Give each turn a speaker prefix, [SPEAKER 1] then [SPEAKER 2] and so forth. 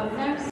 [SPEAKER 1] Up